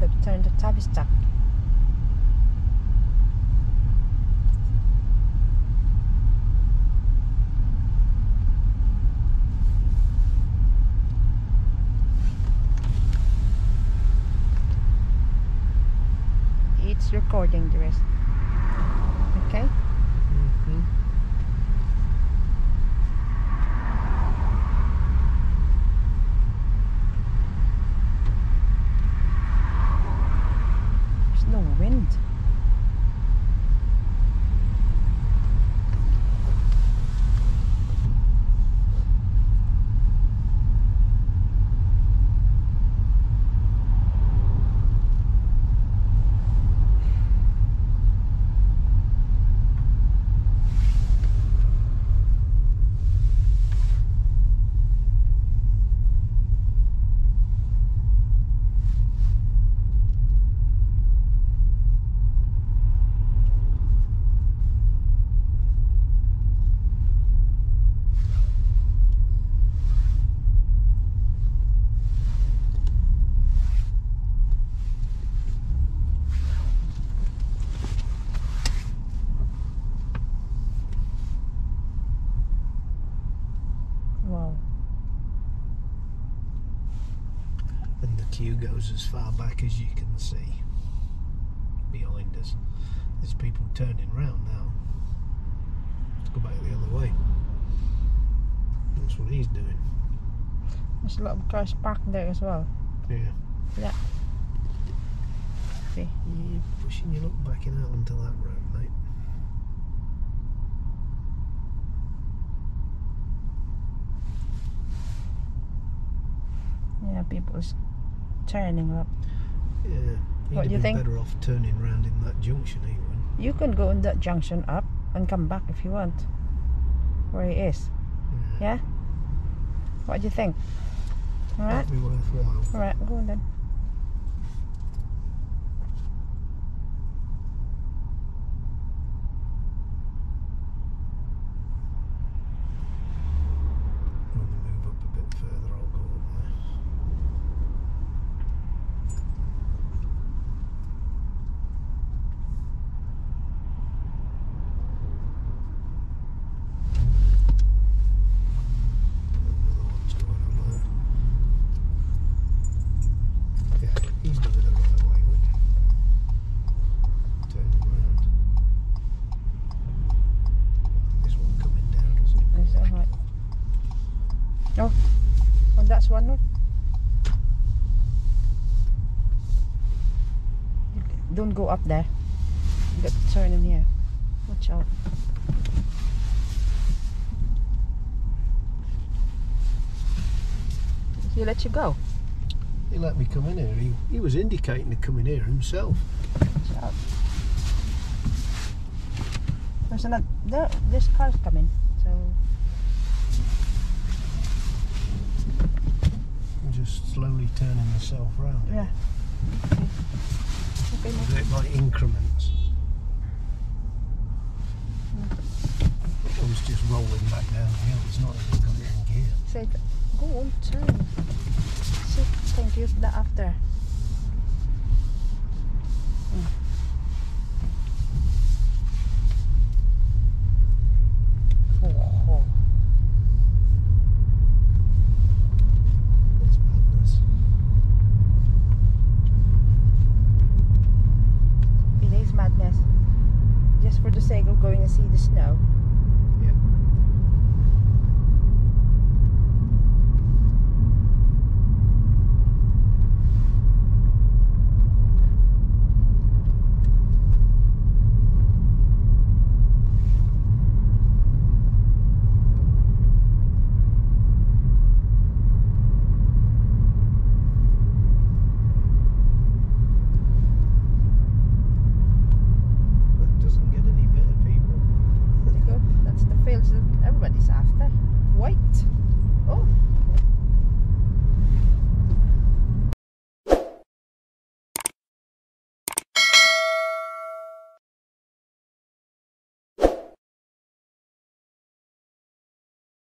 He's stuck. It's recording the rest. Okay? Mhm. There's no wind. And the queue goes as far back as you can see behind us. There's people turning round now. Let's go back the other way. That's what he's doing. There's a lot of cars parked there as well. Yeah. Yeah. See? You're pushing your luck backing out onto that road, mate. Yeah, people's turning up. Yeah. He'd What have you been think? better off turning round in that junction, would. You can go in that junction up and come back if you want. Where it is. is. Yeah? What do you think? Alright? That'd be worthwhile. Alright, go on then. When we move up a bit further, I'll go up there. Another one's going up there. Yeah, he's doing it the right way, look. Turning round. This one coming down, isn't it? Is that right? Oh that's one. No? Don't go up there. You got to turn in here. Watch out. He let you go. He let me come in here. He, he was indicating to come in here himself. Watch out. There's another. There, this car's coming. So I'm just slowly turning myself round. yeah. Okay. Okay. Do it by increments. I was just rolling back down the hill. It's not even got it in gear. Say, go on, turn. Thank you the after. Mm. Oh, oh. It's madness. It is madness. Just for the sake of going to see the snow.